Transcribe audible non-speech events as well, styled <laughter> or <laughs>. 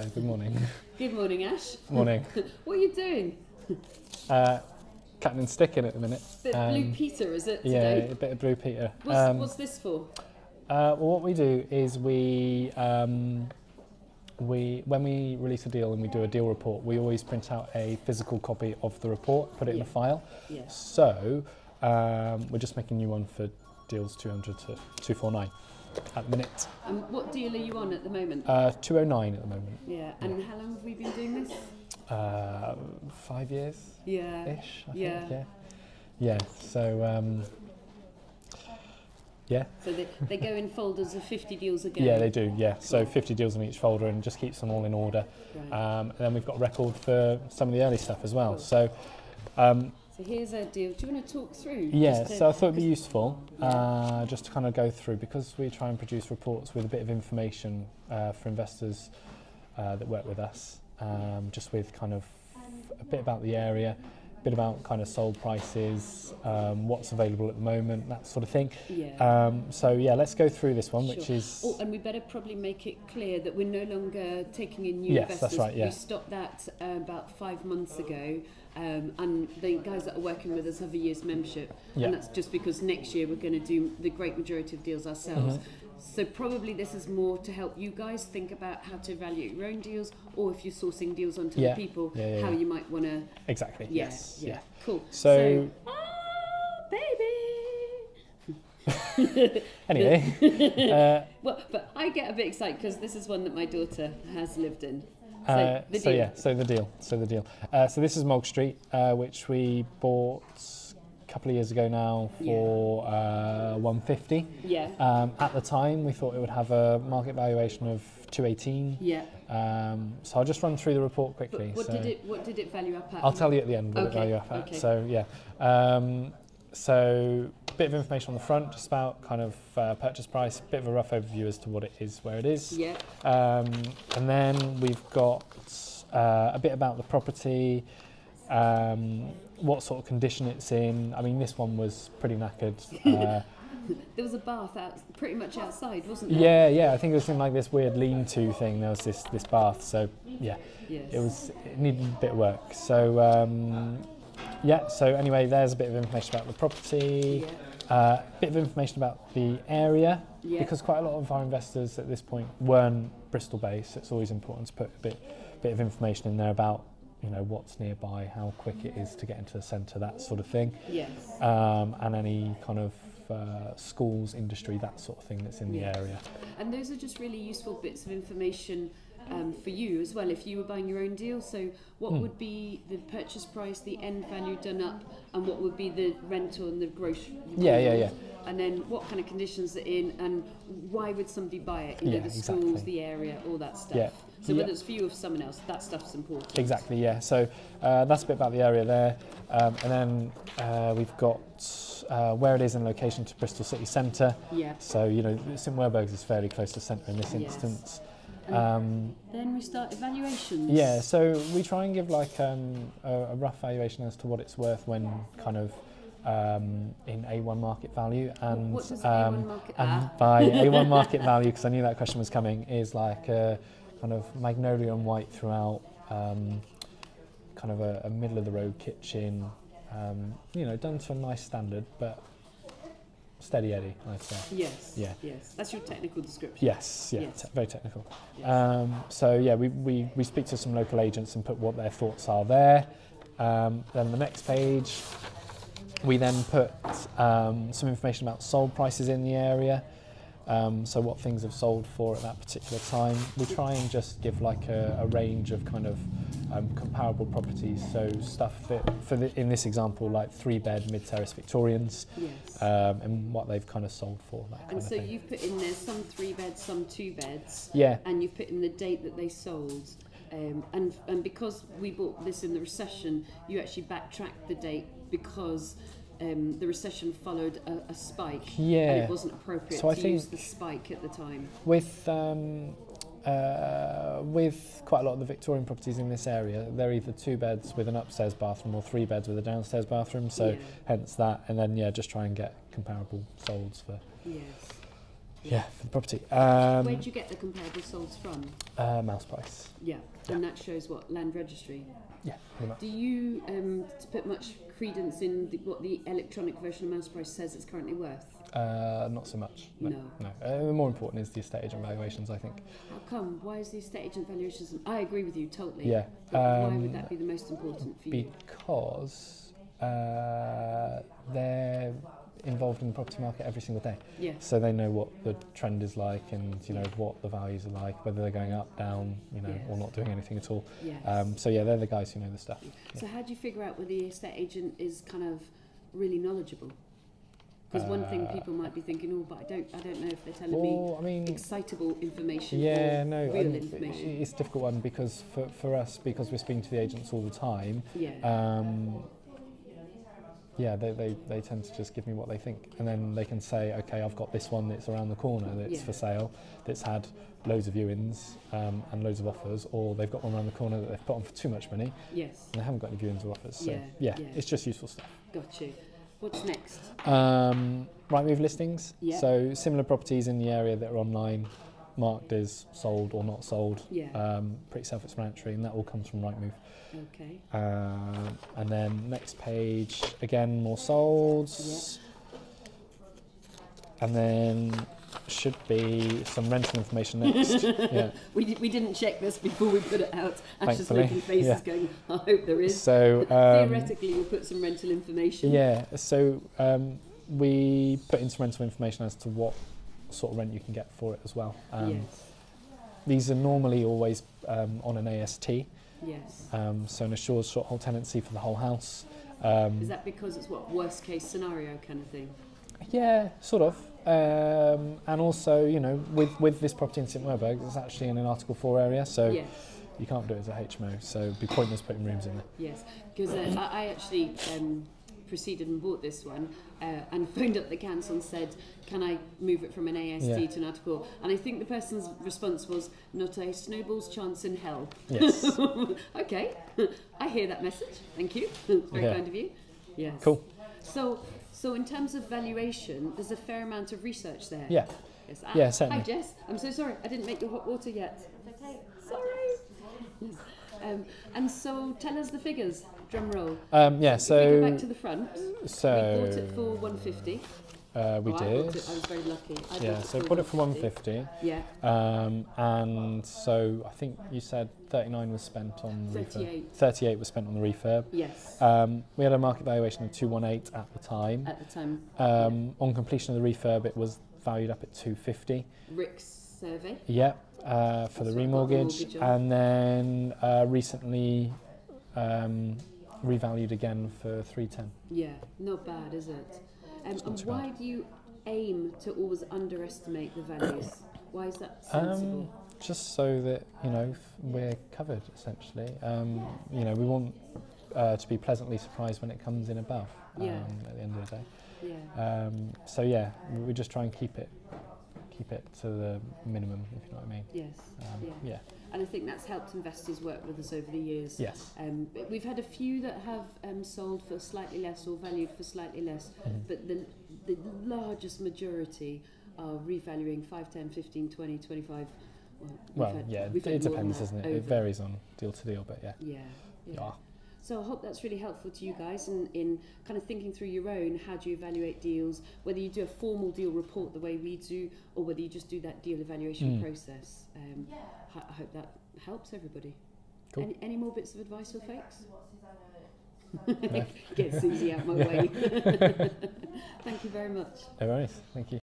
Good morning. Good morning, Ash. Morning. <laughs> what are you doing? Uh, cutting and sticking at the minute. Bit of Blue Um, Peter, is it Today? Yeah, a bit of Blue Peter. What's, Um, what's this for? uh, well, what we do is we, um, we, when we release a deal and we do a deal report, we always print out a physical copy of the report, put it in a file. Yes. So um, we're just making a new one for deals 200 to 249 at the minute. And what deal are you on at the moment? Uh, 209 at the moment. yeah. And how long have we been doing this? Uh, five years Yeah. ish, I Yeah. think. Yeah. Yeah. So. Um, yeah. So they, they go in folders of 50 deals again. Yeah, they do. Yeah, so 50 deals in each folder and just keeps them all in order. Right. Um, and then we've got a record for some of the early stuff as well. Cool. So, um, so here's a deal. Do you want to talk through? yeah, so I thought it'd be useful Yeah. uh, just to kind of go through because we try and produce reports with a bit of information uh, for investors uh, that work with us, um, just with kind of a bit about the area, a bit about kind of sold prices, um, what's available at the moment, that sort of thing. Yeah. Um, so yeah, let's go through this one, which Sure. is Oh, and we better probably make it clear that we're no longer taking in new Yes, investors. that's right, yeah. We stopped that uh, about five months ago, um, and the guys that are working with us have a year's membership, Yeah. and that's just because next year we're going to do the great majority of deals ourselves. Mm-hmm. So probably this is more to help you guys think about how to evaluate your own deals, or if you're sourcing deals onto Yeah. the people, Yeah, how you might want to. exactly yes, yeah, cool. So- ah, baby. <laughs> Anyway, <laughs> uh, Well, but I get a bit excited because this is one that my daughter has lived in. So, Uh, so yeah, so the deal, so the deal. Uh, so this is Mogg Street, uh, which we bought a couple of years ago now for uh, 150. Yeah. Um, at the time, we thought it would have a market valuation of 218. Yeah. Um, so I'll just run through the report But quickly. what so did it what did it value up at? I'll tell you at the end what Okay, it value up at. okay. So yeah, um, so bit of information on the front, just about kind of uh, purchase price, a bit of a rough overview as to what it is, where it is. Yeah. Um, and then we've got uh, a bit about the property, um, what sort of condition it's in. I mean, this one was pretty knackered. <laughs> Uh, There was a bath out pretty much outside, wasn't there? yeah, yeah, I think it was in like this weird lean-to thing. There was this this bath, so yeah, Yes. it was it needed a bit of work. So um, yeah, so anyway, there's a bit of information about the property. Yeah. Uh, a bit of information about the area Yeah. because quite a lot of our investors at this point weren't Bristol based. It's always important to put a bit bit of information in there about you know what's nearby, how quick it is to get into the centre, that sort of thing, Yes. um, and any kind of uh, schools, industry, that sort of thing that's in the area. And those are just really useful bits of information um, for you as well if you were buying your own deal. So, what Hmm. would be the purchase price, the end value done up, and what would be the rental and the gross? Yeah, yeah, yeah. And then what kind of conditions are in, and why would somebody buy it? You Yeah, know, the exactly. schools, the area, all that stuff. Yeah. So whether Yeah. it's for you or for someone else, that stuff's important. Exactly, yeah. So uh, that's a bit about the area there. Um, and then uh, we've got uh, where it is in location to Bristol City Centre. Yeah. So, you know, St Werburgh's is fairly close to centre in this Yes. instance. Um, then we start evaluations. yeah, so we try and give like um, a, a rough valuation as to what it's worth when kind of um, in A1 market value. And, what does um, A1 market- and by A1 <laughs> market value, because I knew that question was coming, is like a kind of magnolia and white throughout, um, kind of a, a middle of the road kitchen, um, you know, done to a nice standard, but steady Eddie, I'd say. Yes. Yeah. Yes. That's your technical description. Yes, yeah, Yes. te- very technical. Yes. Um, so yeah, we, we, we speak to some local agents and put what their thoughts are there. Um, then the next page, we then put um, some information about sold prices in the area. Um, so what things have sold for at that particular time. We try and just give like a, a range of kind of um, comparable properties. So stuff that, for the, in this example, like three bed mid terrace Victorians, yes. um, and what they've kind of sold for. That and so you've put in there some three beds, some two beds, yeah, and you've put in the date that they sold. Um, and and because we bought this in the recession, you actually backtracked the date because um, the recession followed a, a spike, and it wasn't appropriate So I to use the spike at the time. With um, uh, with quite a lot of the Victorian properties in this area, they're either two beds with an upstairs bathroom or three beds with a downstairs bathroom. So Yeah. hence that, and then yeah, just try and get comparable solds for Yes. Yeah, for the property. Where Um, do you get the comparable solds from? uh, Mouseprice. Yeah, and that shows what land registry. Yeah. Do you um, to put much credence in the, what the electronic version of Mouseprice says it's currently worth? Uh, not so much. No. No. no. Uh, the more important is the estate agent valuations, I think. How come? Why is the estate agent valuations? I agree with you totally. Yeah. But why um, would that be the most important for you? Because uh, they're involved in the property market every single day. Yeah. So they know what the trend is like and, you know, what the values are like, whether they're going up, down, you know, or not doing anything at all. Yes. Um, so yeah, they're the guys who know the stuff. So how do you figure out whether the estate agent is kind of really knowledgeable? Because one thing Uh, people might be thinking, oh, but I don't, I don't know if they're telling me I mean, excitable information yeah, no, real um, information. it's a difficult one because for, for us, because we're speaking to the agents all the time, Yeah. um, yeah, they, they, they tend to just give me what they think. And then they can say, okay, I've got this one that's around the corner that's Yeah. for sale, that's had loads of viewings um, and loads of offers, or they've got one around the corner that they've put on for too much money yes. and they haven't got any viewings or offers. So, Yeah, yeah, yeah. it's just useful stuff. Got you. What's next? Um, Rightmove listings. Yeah. So similar properties in the area that are online, marked as sold or not sold. Yeah. Um, pretty self-explanatory, and that all comes from Rightmove. Okay. Um, and then next page, again more solds. Yeah. And then should be some rental information next. <laughs> yeah. We, we didn't check this before we put it out. Ash is making faces yeah. going, I hope there is. So um, Theoretically, we'll put some rental information. yeah. So um, we put in some rental information as to what sort of rent you can get for it as well. Um, yes. These are normally always um, on an AST, Yes. um, so an assured shorthold tenancy for the whole house. Um, Is that because it's what worst case scenario kind of thing? Yeah, sort of. Um, and also, you know, with, with this property in St Werburgh, it's actually in an Article 4 area, so yes. you can't do it as a HMO, so it'd be pointless putting rooms in there. Yes, because uh, I, I actually um, proceeded and bought this one uh, and phoned up the council and said, "Can I move it from an AST Yeah. to an article?" And I think the person's response was, "Not a snowball's chance in hell." Yes. <laughs> okay, I hear that message. Thank you. <laughs> It's very Yeah. kind of you. Yes. Cool. So, so in terms of valuation, there's a fair amount of research there. Yeah. Yes. Ah, Yeah, Hi. Jess. I'm so sorry. I didn't make your hot water yet. Okay. Sorry. Yes. Um, and so, tell us the figures. Drum roll. Um, yeah, we go back to the front, we so bought it for 150. uh, we Oh, I, did. bought it, I was very lucky. I Yeah, bought so put it for 150. Yeah, Um, and so I think you said 39 was spent on the refurb. 38. 38 was spent on the refurb. yes. Um, we had a market valuation of 218 at the time. At the time, Um, on completion of the refurb, it was valued up at 250. RICS survey. Yeah, uh, for the That's I the remortgage, mortgage on. and then uh, recently um, revalued again for 310. Yeah, not bad, is it? Um, and why do you aim to always underestimate the values? Why is that sensible? Um, just so that you know f- we're covered essentially. Um, you know, we want uh, to be pleasantly surprised when it comes in above. Um, Yeah. At the end of the day. yeah. Um, so yeah, we just try and keep it keep it to the minimum, if you know what I mean. Yes. Um, Yeah. yeah. And I think that's helped investors work with us over the years. Yes. Um, we've had a few that have um, sold for slightly less or valued for slightly less, Mhm. but the, the largest majority are revaluing 5, 10, 15, 20, 25. Well, Well, had- yeah, it depends, doesn't it? It varies on deal to deal, but yeah. Yeah, yeah. Yeah. So I hope that's really helpful to you guys in, in kind of thinking through your own how do you evaluate deals, whether you do a formal deal report the way we do, or whether you just do that deal evaluation Mm. process. Um, I, I hope that helps everybody. Cool. Any, any more bits of advice for folks? No. Get Susie out my <laughs> way. <laughs> Thank you very much. No worries. Thank you.